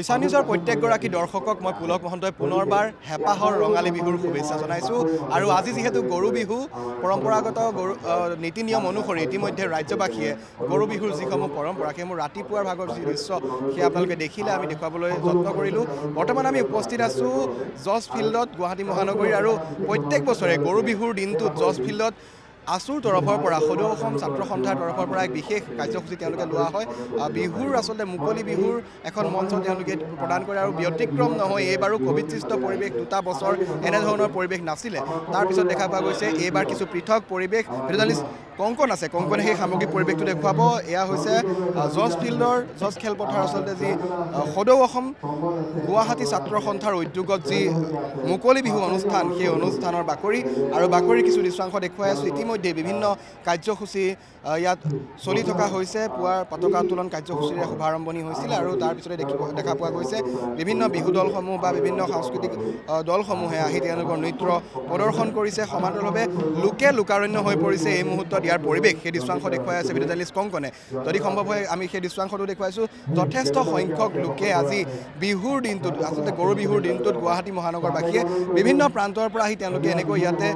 ঈশা নিউজৰ প্ৰত্যেকগৰাকী দৰ্শকক মই পুলক মহন্তই পুনৰবাৰ হেঁপাহৰ ৰঙালী বিহুৰ শুভেচ্ছা জনাইছোঁ। আৰু আজি যিহেতু গৰু বিহু পৰম্পৰাগত গৰু নীতি নিয়ম অনুসৰি ইতিমধ্যে ৰাজ্যবাসীয়ে গৰু বিহুৰ যিসমূহ পৰম্পৰা সেইসমূহ ৰাতিপুৱাৰ ভাগৰ যি দৃশ্য সেয়া আপোনালোকে দেখিলে আমি দেখুৱাবলৈ যত্ন কৰিলোঁ। বৰ্তমান আমি উপস্থিত আছোঁ জজ ফিল্ডত গুৱাহাটী মহানগৰীৰ আৰু প্ৰত্যেক বছৰে গৰু বিহুৰ দিনটোত জজ ফিল্ডত আছুৰ তৰফৰ পৰা সদৌ অসম ছাত্ৰ সন্থাৰ তৰফৰ পৰা এক বিশেষ কাৰ্যসূচী তেওঁলোকে লোৱা হয়। বিহুৰ আচলতে মুকলি বিহুৰ এখন মঞ্চ তেওঁলোকে প্ৰদান কৰে আৰু ব্যতিক্ৰম নহয় এইবাৰো ক'ভিডসৃষ্ট পৰিৱেশ দুটা বছৰ এনেধৰণৰ পৰিৱেশ নাছিলে। তাৰপিছত দেখা পোৱা গৈছে এইবাৰ কিছু পৃথক পৰিৱেশ। কংকন আছে কংকনে সেই সামগ্ৰিক পৰিৱেশটো দেখুৱাব। এয়া হৈছে জজ ফিল্ডৰ জজ খেলপথাৰ আচলতে যি সদৌ অসম গুৱাহাটী ছাত্ৰ সন্থাৰ উদ্যোগত যি মুকলি বিহু অনুষ্ঠান সেই অনুষ্ঠানৰ বাকৰি আৰু বাকৰিৰ কিছু দৃশ্যাংশ দেখুৱাই আছোঁ। ইতিমধ্যে বিভিন্ন কাৰ্যসূচী ইয়াত চলি থকা হৈছে। পুৱাৰ পতাকা উত্তোলন কাৰ্যসূচীৰে শুভাৰম্ভণি হৈছিলে আৰু তাৰপিছতে দেখিব দেখা পোৱা গৈছে বিভিন্ন বিহু দলসমূহ বা বিভিন্ন সাংস্কৃতিক দলসমূহে আহি তেওঁলোকৰ নৃত্য প্ৰদৰ্শন কৰিছে। সমান্তৰালভাৱে লোকে লোকাৰণ্য হৈ পৰিছে এই মুহূৰ্তত। ইয়াৰ পৰিৱেশ সেই দৃশ্যাংশ দেখুৱাই আছে জাৰ্নেলিষ্ট কংকনে। যদি সম্ভৱ হয় আমি সেই দৃশ্যাংশটো দেখুৱাইছোঁ। যথেষ্ট সংখ্যক লোকে আজি বিহুৰ দিনটোত আচলতে গৰু বিহুৰ দিনটোত গুৱাহাটী মহানগৰবাসীয়ে বিভিন্ন প্ৰান্তৰ পৰা আহি তেওঁলোকে এনেকৈ ইয়াতে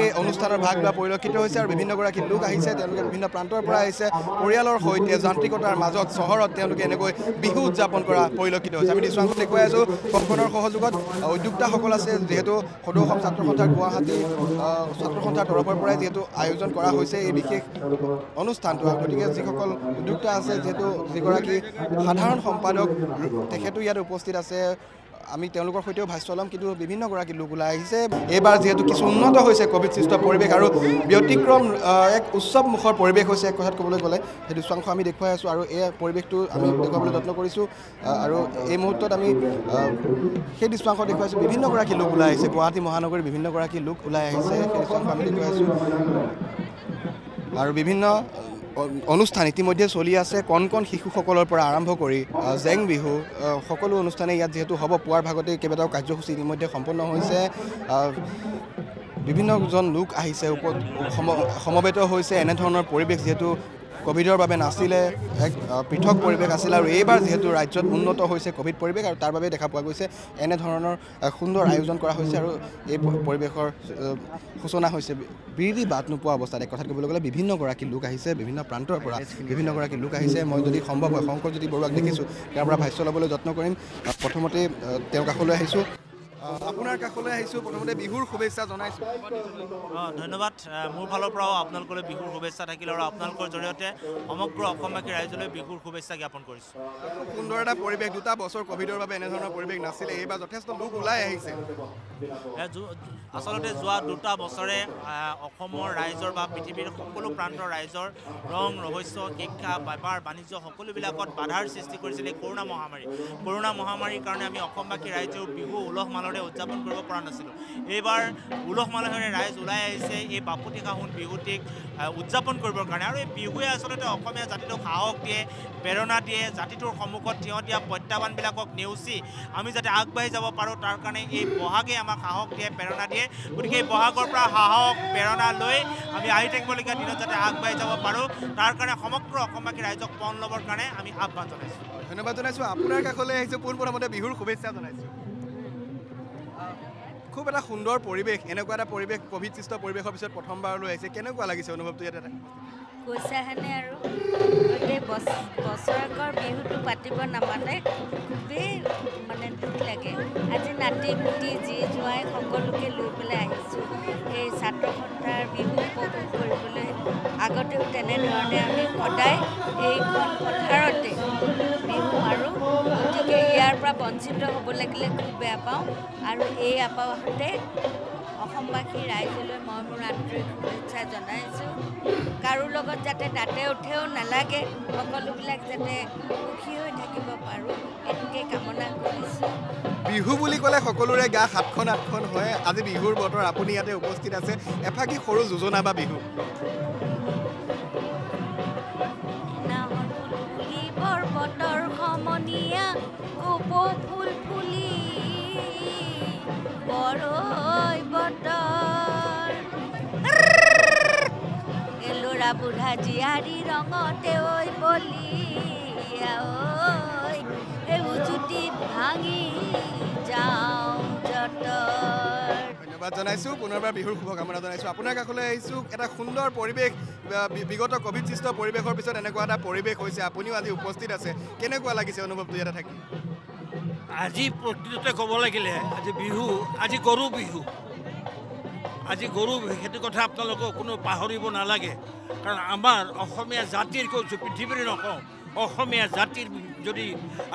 এই অনুষ্ঠানৰ ভাগ লোৱা পৰিলক্ষিত হৈছে আৰু বিভিন্নগৰাকী লোক আহিছে তেওঁলোকে বিভিন্ন প্ৰান্তৰ পৰা আহিছে। পৰিয়ালৰ সৈতে যান্ত্ৰিকতাৰ মাজত চহৰত তেওঁলোকে এনেকৈ বিহু উদযাপন কৰা পৰিলক্ষিত হৈছে। আমি দৃশ্যাংশ দেখুৱাই আছোঁ কংকনৰ সহযোগত উদ্যোক্তাসকল আছে যিহেতু সদৌ অসম ছাত্ৰ সন্থাৰ গুৱাহাটী ছাত্ৰ সন্থাৰ তৰফৰ পৰাই যিহেতু আয়োজন কৰা হৈছে এই বিশেষ অনুষ্ঠানটো গতিকে যিসকল উদ্যোক্তা আছে যিহেতু যিগৰাকী সাধাৰণ সম্পাদক তেখেতো ইয়াত উপস্থিত আছে। আমি তেওঁলোকৰ সৈতেও ভাষ্য ল'ম কিন্তু বিভিন্নগৰাকী লোক ওলাই আহিছে। এইবাৰ যিহেতু কিছু উন্নত হৈছে ক'ভিড সৃষ্ট পৰিৱেশ আৰু ব্যতিক্ৰম এক উৎসৱ মুখৰ পৰিৱেশ হৈছে এক কথাত ক'বলৈ গ'লে। সেই দৃশ্যাংশ আমি দেখুৱাই আছোঁ আৰু এই পৰিৱেশটো আমি দেখুৱাবলৈ যত্ন কৰিছোঁ। আৰু এই মুহূৰ্তত আমি সেই দৃশ্যাংশ দেখুৱাইছোঁ বিভিন্নগৰাকী লোক ওলাই আহিছে। গুৱাহাটী মহানগৰীৰ বিভিন্নগৰাকী লোক ওলাই আহিছে। সেই দৃশ্যাংশ আমি দেখুৱাইছোঁ আৰু বিভিন্ন অনুষ্ঠান ইতিমধ্যে চলি আছে। কণ কণ শিশুসকলৰ পৰা আৰম্ভ কৰি জেং বিহু সকলো অনুষ্ঠানে ইয়াত যিহেতু হ'ব পুৱাৰ ভাগতে কেইবাটাও কাৰ্যসূচী ইতিমধ্যে সম্পন্ন হৈছে। বিভিন্নজন লোক আহিছে সমবেত হৈছে। এনেধৰণৰ পৰিৱেশ যিহেতু ক'ভিডৰ বাবে নাছিলে এক পৃথক পৰিৱেশ আছিলে আৰু এইবাৰ যিহেতু ৰাজ্যত উন্নত হৈছে ক'ভিড পৰিৱেশ আৰু তাৰ বাবে দেখা পোৱা গৈছে এনেধৰণৰ সুন্দৰ আয়োজন কৰা হৈছে আৰু এই পৰিৱেশৰ সূচনা হৈছে। বিৰিদি বাট নোপোৱা অৱস্থাত এক কথাত ক'বলৈ গ'লে বিভিন্নগৰাকী লোক আহিছে বিভিন্ন প্ৰান্তৰ পৰা বিভিন্নগৰাকী লোক আহিছে। মই যদি সম্ভৱ হয় শংকৰজ্যোতি বৰুৱাক দেখিছোঁ তেওঁৰ পৰা ভাষ্য ল'বলৈ যত্ন কৰিম। আহ, প্ৰথমতে আহ, তেওঁৰ কাষলৈ আহিছোঁ। আহ, আপোনাৰ কাষলৈ আহিছোঁ প্ৰথমতে বিহুৰ শুভেচ্ছা জনাইছোঁ। অঁ ধন্যবাদ। মোৰ ফালৰ পৰাও আপোনালোকলৈ বিহুৰ শুভেচ্ছা থাকিল আৰু আপোনালোকৰ জৰিয়তে সমগ্ৰ অসমবাসী ৰাইজলৈ বিহুৰ শুভেচ্ছা জ্ঞাপন কৰিছোঁ। খুব সুন্দৰ এটা পৰিৱেশ দুটা বছৰ ক'ভিডৰ বাবে এনেধৰণৰ পৰিৱেশ নাছিলে এইবাৰ যথেষ্ট লোক ওলাই আহিছে। আচলতে যোৱা দুটা বছৰে অসমৰ ৰাইজৰ বা পৃথিৱীৰ সকলো প্ৰান্তৰ ৰাইজৰ ৰং ৰহস্য শিক্ষা বেপাৰ বাণিজ্য সকলোবিলাকত বাধাৰ সৃষ্টি কৰিছিল এই কৰোণা মহামাৰী। কৰোণা মহামাৰীৰ কাৰণে আমি অসমবাসী ৰাইজেও বিহু উলহ মালৰে উদযাপন কৰিব পৰা নাছিলোঁ। এইবাৰ উলহ মালহেৰে ৰাইজ ওলাই আহিছে এই বাপুতি সাহোন বিহুটিক উদযাপন কৰিবৰ কাৰণে। আৰু এই বিহুৱে আচলতে অসমীয়া জাতিটোক সাহস দিয়ে প্ৰেৰণা দিয়ে জাতিটোৰ সন্মুখত থিয় দিয়া প্ৰত্যাহ্বানবিলাকক নেওচি আমি যাতে আগবাঢ়ি যাব পাৰোঁ তাৰ কাৰণে এই বহাগে আমাক সাহস দিয়ে প্ৰেৰণা দিয়ে। গতিকে এই বহাগৰ পৰা সাহস প্ৰেৰণা লৈ আমি আহি থাকিবলগীয়া দিনত যাতে আগবাঢ়ি যাব পাৰোঁ তাৰ কাৰণে সমগ্ৰ অসমবাসী ৰাইজক পণ ল'বৰ কাৰণে আমি আহ্বান জনাইছোঁ। ধন্যবাদ জনাইছোঁ। আপোনাৰ কাষলৈ আহিছোঁ। পোনপ্ৰথমতে বিহুৰ শুভেচ্ছা জনাইছোঁ। খুব এটা সুন্দৰ পৰিৱেশ এনেকুৱা এটা পৰিৱেশ ক'ভিড সৃষ্ট পৰিৱেশৰ পিছত প্ৰথমবাৰলৈ আহিছে। কেনেকুৱা লাগিছে অনুভৱটো ইয়াত? এটা কৈছাহেনে আৰু? গোটেই বছ বছৰেকৰ বিহুটো পাতিব নামানে খুবেই মানে দুখ লাগে। আজি নাতি পুতি যি জোৱাই সকলোকে লৈ পেলাই আহিছোঁ। এই ছাত্ৰ সন্থাৰ বিহু উপভোগ কৰিবলৈ আগতেও তেনেধৰণে আমি সদায় এইখন পথাৰতে বিহু ইয়াৰ পৰা বঞ্চিত হ'ব লাগিলে খুব বেয়া পাওঁ। আৰু এই আপাহতে অসমবাসী ৰাইজলৈ মই মোৰ আন্তৰিক শুভেচ্ছা জনাইছোঁ। কাৰো লগত যাতে দাঁতে উঠেও নালাগে সকলোবিলাক যাতে সুখী হৈ থাকিব পাৰোঁ এইটোকে কামনা কৰিছোঁ। বিহু বুলি ক'লে সকলোৰে গা সাতখন আঠখন হয়। আজি বিহুৰ বতৰ আপুনি ইয়াতে উপস্থিত আছে। এফাকি সৰু যোজনা বা বিহু। বতৰ সমনীয়া কপৌ ফুল ফুলি এ ল'ৰা বুঢ়া জীয়াৰী ৰঙতে ঐ বলিয়া ঐ এই উজুতি ভাঙি যাওঁ ধন্যবাদ জনাইছোঁ পুনৰবাৰ বিহুৰ শুভকামনা জনাইছোঁ। আপোনাৰ কাষলৈ আহিছোঁ এটা সুন্দৰ পৰিৱেশ বিগত ক'ভিডসৃষ্ট পৰিৱেশৰ পিছত এনেকুৱা এটা পৰিৱেশ হৈছে আপুনিও আজি উপস্থিত আছে। কেনেকুৱা লাগিছে অনুভৱটো ইয়াতে থাকি? আজি প্ৰকৃততে ক'ব লাগিলে আজি বিহু আজি গৰু বিহু আজি গৰু বিহু সেইটো কথা আপোনালোকক কোনো পাহৰিব নালাগে কাৰণ আমাৰ অসমীয়া জাতিৰ কৈছোঁ পৃথিৱীৰ নকওঁ অসমীয়া জাতিৰ যদি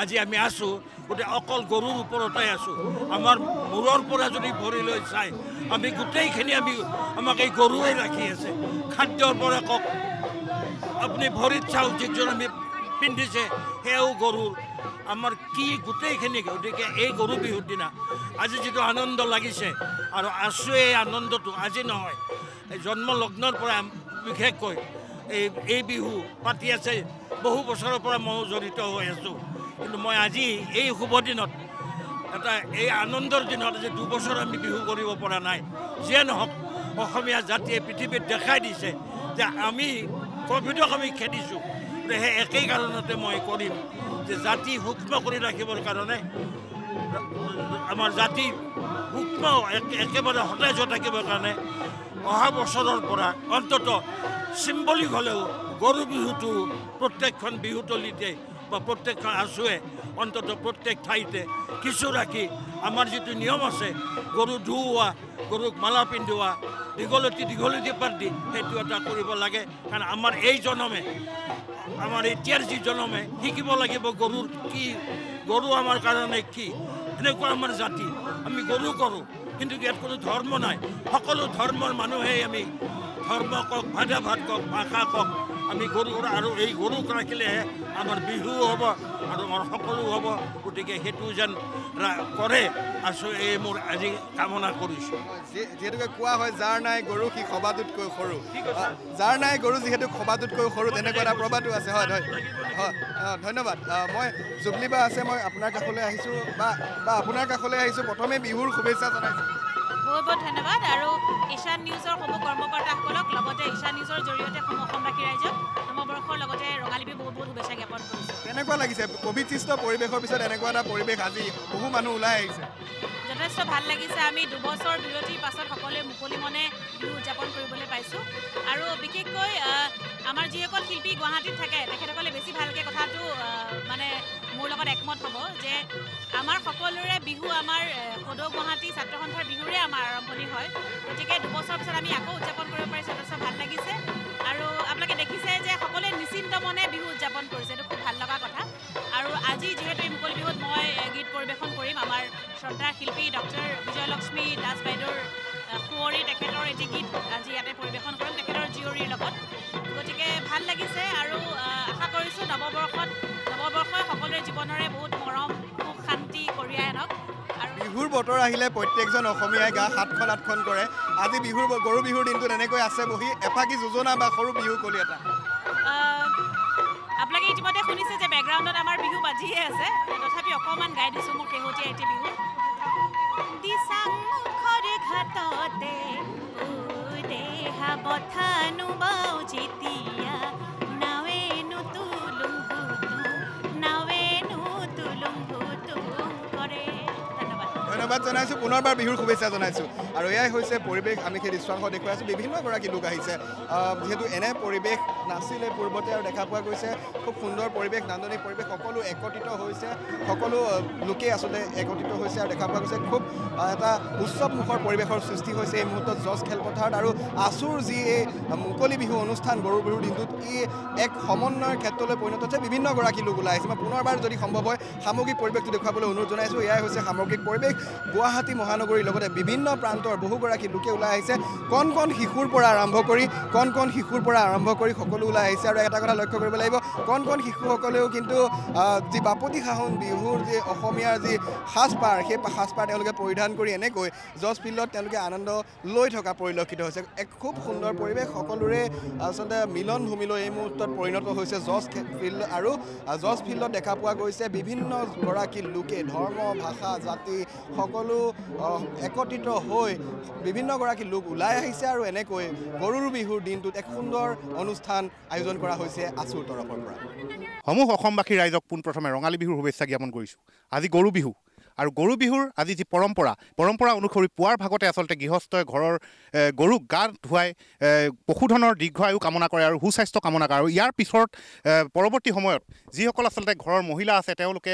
আজি আমি আছোঁ গতিকে অকল গৰুৰ ওপৰতে আছোঁ আমাৰ মূৰৰ পৰা যদি ভৰিলৈ চাই আমি গোটেইখিনি আমি আমাক এই গৰুৱে ৰাখি আছে খাদ্যৰ পৰা কওক আপুনি ভৰিত চাওক যিজন আমি পিন্ধিছে সেয়াও গৰুৰ আমাৰ কি গোটেইখিনি গতিকে এই গৰু বিহুৰ দিনা আজি যিটো আনন্দ লাগিছে আৰু আছোঁ এই আনন্দটো আজি নহয়। জন্ম লগ্নৰ পৰা বিশেষকৈ এই এই বিহু পাতি আছে বহু বছৰৰ পৰা ময়ো জড়িত হৈ আছোঁ। কিন্তু মই আজি এই শুভ দিনত এটা এই আনন্দৰ দিনত আজি দুবছৰ আমি বিহু কৰিব পৰা নাই। যিয়ে নহওক অসমীয়া জাতিয়ে পৃথিৱীত দেখাই দিছে যে আমি ক'ভিডক আমি খেদিছোঁ। সেই একেই কাৰণতে মই কৰিম। জাতি সূক্ষ্ম কৰি ৰাখিবৰ কাৰণে আমাৰ জাতি সূক্ষ্ম এক- একেবাৰে সতেজ হৈ থাকিবৰ কাৰণে অহা বছৰৰ পৰা অন্তত চিম্বলিক হ'লেও গৰু বিহুটো প্ৰত্যেকখন বিহুতলিতে বা প্ৰত্যেকখন আঁচুৱে অন্তত প্ৰত্যেক ঠাইতে কিছু ৰাখি আমাৰ যিটো নিয়ম আছে গৰু ধুওৱা গৰুক মালা পিন্ধোৱা দীঘলতি দীঘলতি পাত দি সেইটো এটা কৰিব লাগে। কাৰণ আমাৰ এই জনমে আমাৰ এতিয়াৰ যি জনমে। শিকিব লাগিব গৰুৰ কি গৰু আমাৰ কাৰণে কি। এনেকুৱা আমাৰ জাতি। আমি গৰু কৰোঁ কিন্তু ইয়াত কোনো ধৰ্ম নাই। সকলো ধৰ্মৰ মানুহেই আমি ধৰ্ম কওক ভাদা ভাত কওক ভাষা কওক আমি গৰু আৰু এই গৰুক ৰাখিলেহে আমাৰ বিহুও হ'ব আৰু আমাৰ সকলো হ'ব। গতিকে সেইটো যেন কৰে আছোঁ এই মোৰ আজি কামনা কৰিছোঁ। যি- যিহেতুকে কোৱা হয় যাৰ নাই গৰু সি সবাটোতকৈ সৰু। যাৰ নাই গৰু যিহেতু সবাটোতকৈ সৰু তেনেকুৱা এটা প্ৰবাদো আছে। হয় হয়। হয় ধন্যবাদ। মই জুবলি বা আছে মই আপোনাৰ কাষলৈ আহিছোঁ বা বা আপোনাৰ কাষলৈ আহিছোঁ। প্ৰথমে বিহুৰ শুভেচ্ছা জনাইছোঁ। বহুত বহুত ধন্যবাদ আৰু ঈশান নিউজৰ সমূহ কৰ্মকৰ্তাসকলক লগতে ঈশান নিউজৰ জৰিয়তে সমূহ অসমবাসী ৰাইজক নৱবৰ্ষৰ লগতে ৰঙালী বিহু বহুত বহুত শুভেচ্ছা জ্ঞাপন কৰিছোঁ। কেনেকুৱা লাগিছে? ক'ভিডসৃষ্ট পৰিৱেশৰ পিছত এনেকুৱা এটা পৰিৱেশ আজি বহু মানুহ ওলাই আহিছে। যথেষ্ট ভাল লাগিছে। আমি দুবছৰ বিৰতিৰ পাছত সকলোৱে মুকলি মনে বিহু উদযাপন কৰিবলৈ পাইছোঁ। আৰু বিশেষকৈ আমাৰ যিসকল শিল্পী গুৱাহাটীত থাকে তেখেতসকলে আমাৰ সকলোৰে বিহু আমাৰ সদৌ গুৱাহাটী ছাত্ৰ সন্থাৰ বিহুৰে আমাৰ আৰম্ভণি হয়। গতিকে দুবছৰৰ পিছত আমি আকৌ উদযাপন কৰিব পাৰিছোঁ যথেষ্ট ভাল লাগিছে। আৰু আপোনালোকে দেখিছে যে সকলোৱে নিশ্চিন্ত মনে বিহু উদযাপন কৰিছে এইটো খুব ভাল লগা কথা। আৰু আজি যিহেতু এই মুকলি বিহুত মই গীত পৰিৱেশন কৰিম আমাৰ শ্ৰদ্ধাৰ শিল্পী ডক্টৰ বিজয়লক্ষ্মী দাস বাইদেউৰ আ, কুঁৱৰী তেখেতৰ এটি গীত আজি ইয়াতে পৰিৱেশন কৰিম তেখেতৰ জীয়ৰীৰ লগত। গতিকে ভাল লাগিছে আৰু আশা কৰিছোঁ নৱবৰ্ষত নৱবৰ্ষই সকলোৰে জীৱনৰে বহুত মৰম কঢ়িয়াই আনক বিহুৰ বতৰ আহিলে প্ৰত্যেকজন অসমীয়াই গা সাতখন আঠখন কৰে। আজি বিহুৰ গৰু বিহুৰ দিনটোত এনেকৈ আছে বহি এফাকি যোজনা বা সৰু বিহু কলি এটা। আপোনালোকে ইতিমধ্যে শুনিছে যে বেকগ্ৰাউণ্ডত আমাৰ বিহু বাজিয়ে আছে। তথাপি অকণমান গাই দিছোঁ মোৰ শেহতীয়া এটি বিহু। ঘাটতে দেহা বথানো বাও যেতিয়া ধন্যবাদ জনাইছোঁ। পুনৰবাৰ বিহুৰ শুভেচ্ছা জনাইছোঁ। আৰু এয়াই হৈছে পৰিৱেশ আমি সেই দৃশ্যাংশ দেখুৱাইছোঁ বিভিন্নগৰাকী লোক আহিছে। আহ, যিহেতু এনে পৰিৱেশ নাছিলে পূৰ্বতে আৰু দেখা পোৱা গৈছে। খুব সুন্দৰ পৰিৱেশ নান্দনিক পৰিৱেশ সকলো একত্ৰিত হৈছে। সকলো লোকেই আচলতে একত্ৰিত হৈছে আৰু দেখা পোৱা গৈছে। খুব এটা উৎসৱমুখৰ পৰিৱেশৰ সৃষ্টি হৈছে এই মুহূৰ্তত জজ খেলপথাৰত। আৰু আচুৰ যি এই মুকলি বিহু অনুষ্ঠান গৰু বিহুৰ দিনটোত ই এক সমন্বয়ৰ ক্ষেত্ৰলৈ পৰিণত হৈছে। বিভিন্নগৰাকী লোক ওলাই আহিছে মই পুনৰবাৰ যদি সম্ভৱ হয় সামগ্ৰিক পৰিৱেশটো দেখুৱাবলৈ অনুৰোধ জনাইছোঁ। এয়াই হৈছে সামগ্ৰিক পৰিৱেশ। গুৱাহাটী মহানগৰীৰ লগতে বিভিন্ন প্ৰান্তৰ বহুগৰাকী লোকে ওলাই আহিছে। কণ কণ শিশুৰ পৰা আৰম্ভ কৰি কণ কণ শিশুৰ পৰা আৰম্ভ কৰি সকলো ওলাই আহিছে। আৰু এটা কথা লক্ষ্য কৰিব লাগিব কণ কণ শিশুসকলেও কিন্তু যি বাপতি সাহোন বিহুৰ যি অসমীয়াৰ যি সাজপাৰ সেই সাজপাৰ তেওঁলোকে পৰিধান কৰি এনেকৈ জজ ফিল্ডত তেওঁলোকে আনন্দ লৈ থকা পৰিলক্ষিত হৈছে। এক খুব সুন্দৰ পৰিৱেশ সকলোৰে আচলতে মিলন ভূমিলৈ এই মুহূৰ্তত পৰিণত হৈছে জজ ফিল্ড আৰু জজ ফিল্ডত দেখা পোৱা গৈছে বিভিন্নগৰাকী লোকে ধৰ্ম ভাষা জাতি সকলো একত্ৰিত হৈ বিভিন্নগৰাকী লোক ওলাই আহিছে আৰু এনেকৈ গৰুৰ বিহুৰ দিনটোত এক সুন্দৰ অনুষ্ঠান আয়োজন কৰা হৈছে আছুৰ তৰফৰ পৰা। সমূহ অসমবাসী ৰাইজক পোনপ্ৰথমে ৰঙালী বিহুৰ শুভেচ্ছা জ্ঞাপন কৰিছোঁ। আজি গৰু বিহু। আৰু গৰু বিহুৰ আজি যি পৰম্পৰা পৰম্পৰা অনুসৰি পুৱাৰ ভাগতে আচলতে গৃহস্থই ঘৰৰ গৰুক গা ধুৱাই পশুধনৰ দীৰ্ঘায়ু কামনা কৰে আৰু সুস্বাস্থ্য কামনা কৰে আৰু ইয়াৰ পিছত পৰৱৰ্তী সময়ত যিসকল আচলতে ঘৰৰ মহিলা আছে তেওঁলোকে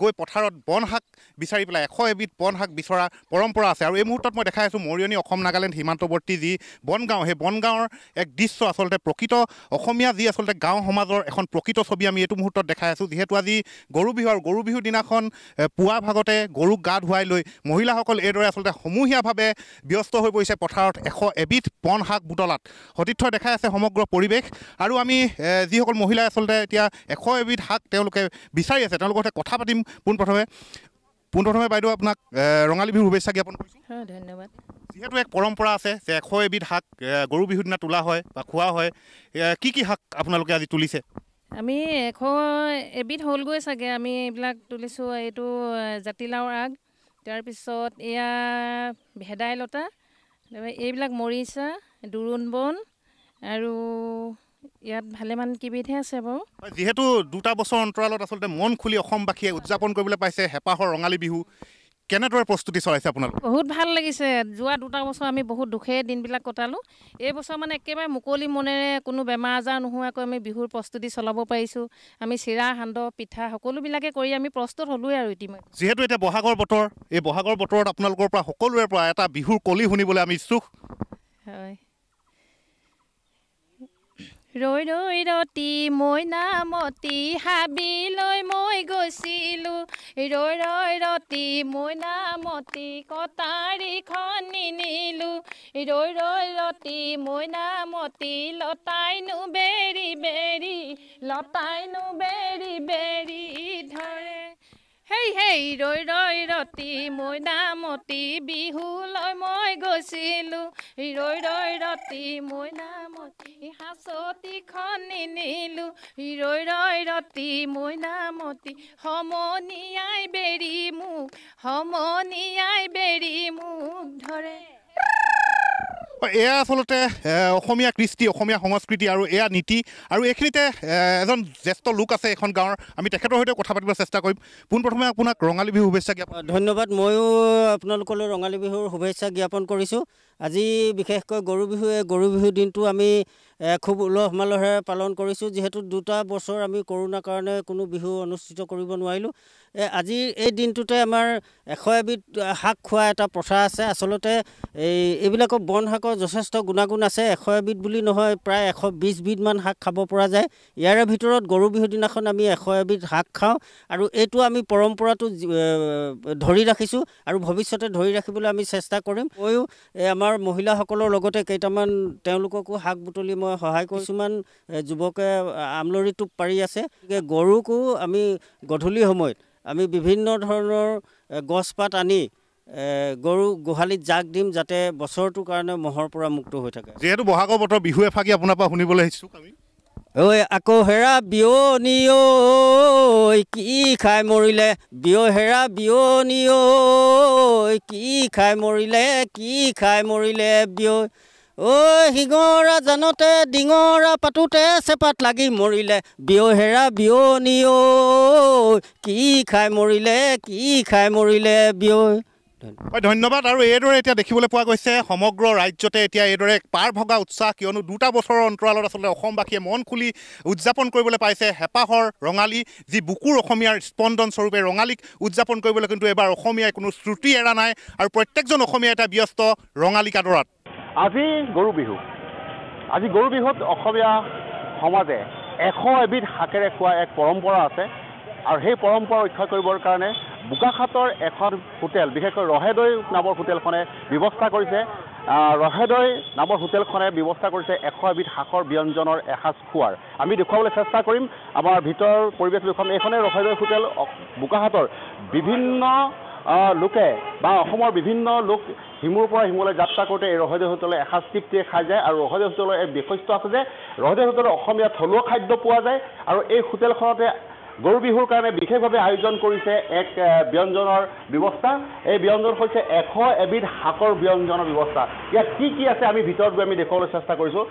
গৈ পথাৰত বন শাক বিচাৰি পেলাই এশ এবিধ বন শাক বিচৰা পৰম্পৰা আছে আৰু এই মুহূৰ্তত মই দেখাই আছোঁ মৰিয়নি অসম নাগালেণ্ড সীমান্তৱৰ্তী যি বনগাঁও সেই বনগাঁৱৰ এক দৃশ্য আচলতে প্ৰকৃত অসমীয়া যি আচলতে গাঁও সমাজৰ এখন প্ৰকৃত ছবি আমি এইটো মুহূৰ্তত দেখাই আছোঁ যিহেতু আজি গৰু বিহু আৰু গৰু বিহুৰ দিনাখন পুৱা ভাগতে গৰুক গা ধুৱাই লৈ মহিলাসকল এইদৰে আচলতে সমূহীয়াভাৱে ব্যস্ত হৈ পৰিছে পথাৰত এশ এবিধ বন শাক বুটলাত। সতীৰ্থ দেখাই আছে সমগ্ৰ পৰিৱেশ আৰু আমি যিসকল মহিলাই আচলতে এতিয়া এশ এবিধ শাক তেওঁলোকে বিচাৰি আছে তেওঁলোকৰ সৈতে কথা পাতিম পোনপ্ৰথমে। পোনপ্ৰথমে বাইদেউ আপোনাক ৰঙালী বিহুৰ শুভেচ্ছা জ্ঞাপন কৰিছোঁ। ধন্যবাদ। যিহেতু এক পৰম্পৰা আছে যে এশ এবিধ শাক গৰু বিহুৰ দিনা তোলা হয় বা খোৱা হয় কি কি শাক আপোনালোকে আজি তুলিছে? আমি এশ এবিধ হ'লগৈ চাগে আমি এইবিলাক তুলিছোঁ এইটো জাতিলাওৰ আগ তাৰপিছত এয়া ভেদাইলতা এইবিলাক মৰিচা দোৰোণ বন আৰু ইয়াত ভালেমান কিবিধহে আছে বাৰু। যিহেতু দুটা বছৰ অন্তৰালত আচলতে মন খুলি অসমবাসীয়ে উদযাপন কৰিবলৈ পাইছে হেঁপাহৰ ৰঙালী বিহু কেনেদৰে প্ৰস্তুতি চলাইছে আপোনালোকে বহুত ভাল লাগিছে। যোৱা দুটা বছৰ আমি বহুত দুখেৰে দিনবিলাক কটালোঁ। এই বছৰ মানে একেবাৰে মুকলি মনেৰে কোনো বেমাৰ আজাৰ নোহোৱাকৈ আমি বিহুৰ প্ৰস্তুতি চলাব পাৰিছোঁ। আমি চিৰা সান্দহ পিঠা সকলোবিলাকে কৰি আমি প্ৰস্তুত হ'লোৱে আৰু ইতিমধ্যে। যিহেতু এতিয়া বহাগৰ বতৰ এই বহাগৰ বতৰত আপোনালোকৰ পৰা সকলোৰে পৰা এটা বিহুৰ কলি শুনিবলৈ আমি ইচ্ছুক। হয়। ৰৈ ৰৈ ৰতি মৈনামতি হাবিলৈ মই গৈছিলোঁ। ৰৈ ৰৈ ৰতি মৈনামতি কটাৰীখন নিনিলোঁ ৰৈ ৰৈ ৰতি মৈনামতি লতাইনো বেৰি বেৰি লতাইনো বেৰি বেৰি ধৰে। হেই হেই ৰৈ ৰৈ ৰতি মৈনামতি বিহুলৈ মই গৈছিলোঁ। ৰৈ ৰৈ ৰতি মৈনামতি সাঁচতিখন নিনিলোঁ ৰৈ ৰৈ ৰতি মৈনামতি সমনীয়াই বেৰি মোক সমনীয়াই বেৰি মোক ধৰে। এয়া আচলতে অসমীয়া কৃষ্টি অসমীয়া সংস্কৃতি আৰু এয়া নীতি আৰু এইখিনিতে এজন জ্যেষ্ঠ লোক আছে এখন গাঁৱৰ আমি তেখেতৰ সৈতে কথা পাতিবলৈ চেষ্টা কৰিম। পোনপ্ৰথমে আপোনাক ৰঙালী বিহু শুভেচ্ছা জ্ঞাপন ধন্যবাদ। ময়ো আপোনালোকলৈ ৰঙালী বিহুৰ শুভেচ্ছা জ্ঞাপন কৰিছোঁ। আজি বিশেষকৈ গৰু বিহু এই গৰু বিহুৰ দিনটো আমি খুব উলহ মালহেৰে পালন কৰিছোঁ। যিহেতু দুটা বছৰ আমি কৰোণাৰ কাৰণে কোনো বিহু অনুষ্ঠিত কৰিব নোৱাৰিলোঁ। এ, আজিৰ এই দিনটোতে আমাৰ এশ এবিধ শাক খোৱা এটা প্ৰথা আছে। আচলতে এই এইবিলাকৰ বন শাকৰ যথেষ্ট গুণাগুণ আছে। এশ এবিধ বুলি নহয় প্ৰায় এশ বিছবিধমান শাক খাব পৰা যায়। ইয়াৰে ভিতৰত গৰু বিহুৰ দিনাখন আমি এশ এবিধ শাক খাওঁ আৰু এইটো আমি পৰম্পৰাটো ধৰি ৰাখিছোঁ আৰু ভৱিষ্যতে ধৰি ৰাখিবলৈ আমি চেষ্টা কৰিম। ময়ো আমাৰ মহিলাসকলৰ লগতে কেইটামান তেওঁলোককো শাক বুটলি মই সহায় কৰোঁ। কিছুমান যুৱকে আমলৰি টোপ পাৰি আছে। গতিকে গৰুকো আমি গধূলি সময়ত আমি বিভিন্ন ধৰণৰ গছপাত আনি গৰু গোহালিত জাক দিম যাতে বছৰটোৰ কাৰণে মহৰ পৰা মুক্ত হৈ থাকে। যিহেতু বহাগৰ বতৰ বিহু এফাকি আপোনাৰ পৰা শুনিবলৈ আমি। ঐ আকৌ হেৰা বিয়নী ঐ কি খাই মৰিলে? বিয় হেৰা বিয়নী ঐ কি খাই মৰিলে? কি খাই মৰিলে বিয়? ঐ শিঙৰা জানতে ডিঙৰা পাতোতে চেপাত লাগি মৰিলে। বিয় হেৰা বিয়নী ঐ কি খাই মৰিলে? কি খাই মৰিলে বিয়? হয় ধন্যবাদ। আৰু এইদৰে এতিয়া দেখিবলৈ পোৱা গৈছে সমগ্ৰ ৰাজ্যতে এতিয়া এইদৰে পাৰ ভগা উৎসাহ কিয়নো দুটা বছৰৰ অন্তৰালত আচলতে অসমবাসীয়ে মন খুলি উদযাপন কৰিবলৈ পাইছে হেঁপাহৰ ৰঙালী যি বুকুৰ অসমীয়াৰ স্পন্দন স্বৰূপে ৰঙালীক উদযাপন কৰিবলৈ কিন্তু এইবাৰ অসমীয়াই কোনো শ্ৰুতি এৰা নাই আৰু প্ৰত্যেকজন অসমীয়া এটা ব্যস্ত ৰঙালীক আদৰাত। আজি গৰু বিহু। আজি গৰু বিহুত অসমীয়া সমাজে এশ এবিধ শাকেৰে খোৱা এক পৰম্পৰা আছে আৰু সেই পৰম্পৰা ৰক্ষা কৰিবৰ কাৰণে বোকাখাটৰ এখন হোটেল বিশেষকৈ ৰহেদৈ নামৰ হোটেলখনে ব্যৱস্থা কৰিছে। ৰহেদৈ নামৰ হোটেলখনে ব্যৱস্থা কৰিছে এশ এবিধ শাকৰ ব্যঞ্জনৰ এসাঁজ খোৱাৰ। আমি দেখুৱাবলৈ চেষ্টা কৰিম। আমাৰ ভিতৰৰ পৰিৱেশ দেখুৱাম এইখনে ৰহেদৈ হোটেল বোকাখাটৰ বিভিন্ন লোকে বা অসমৰ বিভিন্ন লোক হিমুৰ পৰা হিমুলৈ যাত্ৰা কৰোঁতে এই ৰহদৈ হোটেলে এসাঁজ তৃপ্তিৰে খাই যায় আৰু ৰহদৈ হোটেলৰ এক বৈশিষ্ট্য আছে যে ৰহদৈ হোটেলত অসমীয়া থলুৱা খাদ্য পোৱা যায় আৰু এই হোটেলখনতে গৰু বিহুৰ কাৰণে বিশেষভাৱে আয়োজন কৰিছে এক ব্যঞ্জনৰ ব্যৱস্থা। এই ব্যঞ্জন হৈছে এশ এবিধ শাকৰ ব্যঞ্জনৰ ব্যৱস্থা। ইয়াত কি কি আছে আমি ভিতৰত গৈ আমি দেখুৱাবলৈ চেষ্টা কৰিছোঁ।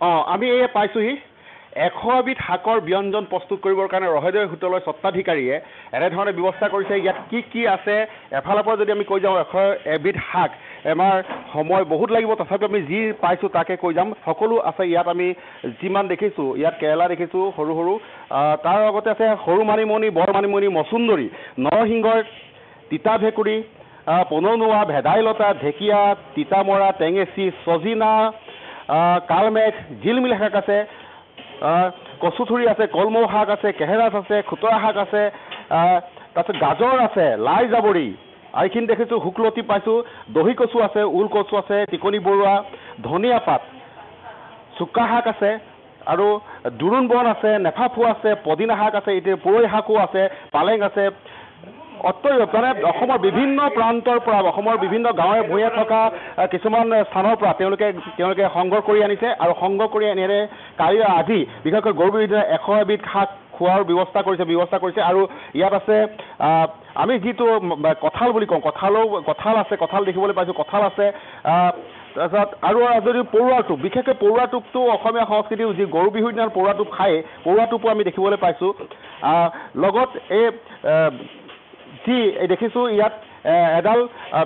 অঁ আমি এই পাইছোঁহি। এশ এবিধ শাকৰ ব্যঞ্জন প্ৰস্তুত কৰিবৰ কাৰণে ৰহদৈ হোটেলৰ স্বত্বাধিকাৰীয়ে এনেধৰণে ব্যৱস্থা কৰিছে। ইয়াত কি কি আছে এফালৰ পৰা যদি আমি কৈ যাওঁ এশ এবিধ শাক আমাৰ সময় বহুত লাগিব। তথাপিও আমি যি পাইছোঁ তাকে কৈ যাম। সকলো আছে ইয়াত। আমি যিমান দেখিছোঁ ইয়াত কেৰেলা দেখিছোঁ সৰু সৰু। তাৰ লগতে আছে সৰু মানিমুনি বৰ মানিমুনি মচুন্দৰী নৰসিংহৰ তিতা ভেকুৰী পনৌনোৱা ভেদাইলতা ঢেকীয়া তিতামৰা টেঙেচি চজিনা কালমেঘ জিলমিল শাক আছে। কচুথুৰি আছে কলমৌ শাক আছে কেহেৰাজ আছে খুতৰা শাক আছে তাৰপিছত গাজৰ আছে লাই জাবৰি। আৰু এইখিনি দেখিছোঁ শুকলতি পাইছোঁ দহি কচু আছে ঊল কচু আছে টিকনি বৰুৱা ধনিয়া পাত চুকা শাক আছে আৰু দোৰোণ বন আছে নেফাফু আছে পদিনা শাক আছে এতিয়া পুৰৈ শাকো আছে পালেং আছে অত্য মানে অসমৰ বিভিন্ন প্ৰান্তৰ পৰা অসমৰ বিভিন্ন গাঁৱে ভূঞে থকা কিছুমান স্থানৰ পৰা তেওঁলোকে তেওঁলোকে সংগ্ৰহ কৰি আনিছে আৰু সংগ্ৰহ কৰি আনিৰে কালি আজি বিশেষকৈ গৰু বিহুৰ দিনা এশ এবিধ শাক খোৱাৰ ব্যৱস্থা কৰিছে ব্যৱস্থা কৰিছে আৰু ইয়াত আছে আমি যিটো কঁঠাল বুলি কওঁ কঁঠালো কঁঠাল আছে কঁঠাল দেখিবলৈ পাইছোঁ কঁঠাল আছে তাৰপিছত আৰু যদি পৰুৱা টোপ বিশেষকৈ পৰুৱা টোপটো অসমীয়া সংস্কৃতিৰ যি গৰু বিহুৰ দিনা পৰুৱা টোপ খায় পৰুৱা টোপো আমি দেখিবলৈ পাইছোঁ লগত এই যি দেখিছোঁ ইয়াত এডাল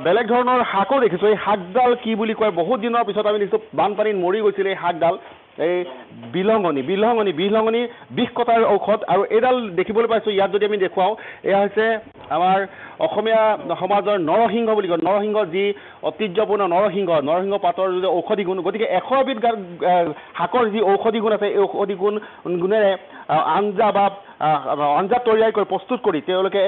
বেলেগ ধৰণৰ শাকো দেখিছোঁ। এই শাকডাল কি বুলি কয় বহুত দিনৰ পিছত আমি দেখিছোঁ বানপানীত মৰি গৈছিল এই শাকডাল। এই বিলঙনি বিলঙনি বিলঙনি বিষ কটাৰ ঔষধ আৰু এইডাল দেখিবলৈ পাইছোঁ ইয়াত যদি আমি দেখুৱাওঁ এয়া হৈছে আমাৰ অসমীয়া সমাজৰ নৰসিংহ বুলি কয়। নৰসিংহ যি ঐতিহ্যপূৰ্ণ নৰসিংহ নৰসিংহ পাতৰ যি ঔষধি গুণ গতিকে এশ এবিধ শাকৰ যি ঔষধি গুণ আছে এই ঔষধি গুণ গুণেৰে আঞ্জা বা আঞ্জা তৈয়াৰ কৰি প্ৰস্তুত কৰি তেওঁলোকে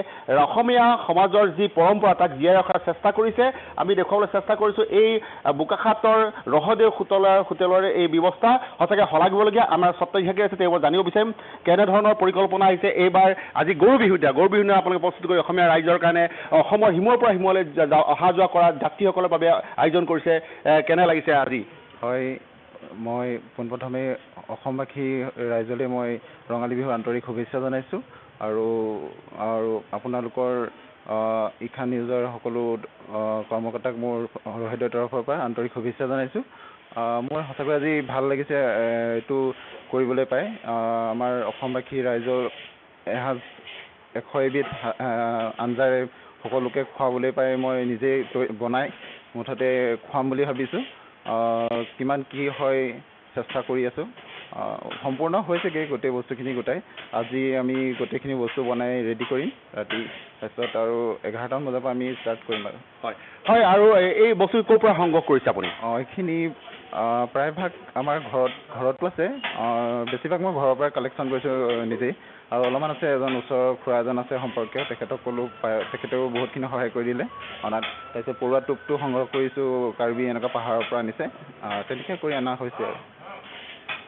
অসমীয়া সমাজৰ যি পৰম্পৰা তাক জীয়াই ৰখাৰ চেষ্টা কৰিছে। আমি দেখুৱাবলৈ চেষ্টা কৰিছোঁ এই আহ, বোকাখাতৰ ৰহদেউ হোটেলৰ হোটেলৰে এই ব্যৱস্থা। সঁচাকৈ শলাগিবলগীয়া। আমাৰ স্বত্বাধিকাৰী আছে তেওঁ জানিব বিচাৰিম কেনেধৰণৰ পৰিকল্পনা আহিছে। এইবাৰ আজি গৰু বিহু দিয়া। গৰু বিহু দিনা আপোনালোকে প্ৰস্তুত কৰি অসমীয়া ৰাইজৰ কাৰণে অসমৰ সিমূৰৰ পৰা সিমূৰলৈ অহা যোৱা কৰা যাত্ৰীসকলৰ বাবে আয়োজন কৰিছে। কেনে লাগিছে আজি? হয় মই পোনপ্ৰথমে অসমবাসী ৰাইজলৈ মই ৰঙালী বিহুৰ আন্তৰিক শুভেচ্ছা জনাইছোঁ আৰু আৰু আপোনালোকৰ ইখা নিউজৰ সকলো কৰ্মকৰ্তাক মোৰ হৃদয়ৰ তৰফৰ পৰা আন্তৰিক শুভেচ্ছা জনাইছোঁ। মোৰ সঁচাকৈ আজি ভাল লাগিছে এইটো কৰিবলৈ পাই। আমাৰ অসমবাসী ৰাইজৰ এসাঁজ এশ এবিধ আঞ্জাৰে সকলোকে খুৱাবলৈ পাই মই নিজেই বনাই মুঠতে খুৱাম বুলি ভাবিছোঁ। কিমান কি হয় চেষ্টা কৰি আছোঁ। সম্পূৰ্ণ হৈছেগৈ গোটেই বস্তুখিনি গোটাই। আজি আমি গোটেইখিনি বস্তু বনাই ৰেডি কৰিম ৰাতি। তাৰপিছত আৰু এঘাৰটামান বজাৰ পৰা আমি ষ্টাৰ্ট কৰিম আৰু। হয়। হয় আৰু এই- বস্তু ক'ৰ পৰা সংগ্ৰহ কৰিছে আপুনি? অঁ এইখিনি প্ৰায়ভাগ আমাৰ ঘৰত ঘৰতো আছে। বেছিভাগ মই ঘৰৰ পৰাই কালেকশ্যন কৰিছোঁ নিজেই। আৰু অলপমান আছে এজন ওচৰৰ খুৰা এজন আছে সম্পৰ্কীয় তেখেতক ক'লো তেখেতেও বহুতখিনি সহায় কৰি দিলে। অনাত তাৰপিছত পৰুৱা টোপটো সংগ্ৰহ কৰিছোঁ কাৰ্বি এনেকুৱা পাহাৰৰ পৰা আনিছে। তেনেকৈ কৰি অনা হৈছে আৰু।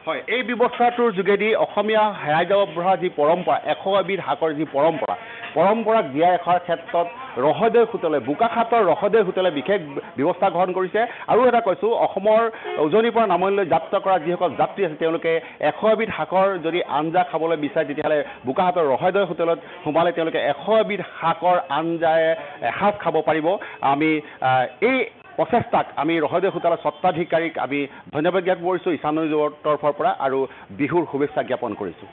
হয় এই ব্যৱস্থাটোৰ যোগেদি অসমীয়া হেৰাই যাব পৰা যি পৰম্পৰা এশ এবিধ শাকৰ যি পৰম্পৰা পৰম্পৰাক জীয়াই ৰখাৰ ক্ষেত্ৰত ৰহদৈ হোটেলে বোকাখাতৰ ৰহদৈ হোটেলে বিশেষ ব্যৱস্থা গ্ৰহণ কৰিছে। আৰু এটা কৈছোঁ অসমৰ উজনিৰ পৰা নামনিলৈ যাত্ৰা কৰা যিসকল যাত্ৰী আছে তেওঁলোকে এশ এবিধ শাকৰ যদি আঞ্জা খাবলৈ বিচাৰে তেতিয়াহ'লে বোকাখাতৰ ৰহদৈ হোটেলত সোমালে তেওঁলোকে এশ এবিধ শাকৰ আঞ্জাৰে এসাঁজ খাব পাৰিব। আমি এই প্ৰচেষ্টাক আমি ৰহদৈ হোটেলৰ স্বত্বাধিকাৰীক আমি ধন্যবাদ জ্ঞাপন কৰিছোঁ ঈশানুজৰ তৰফৰ পৰা আৰু বিহুৰ শুভেচ্ছা জ্ঞাপন কৰিছোঁ।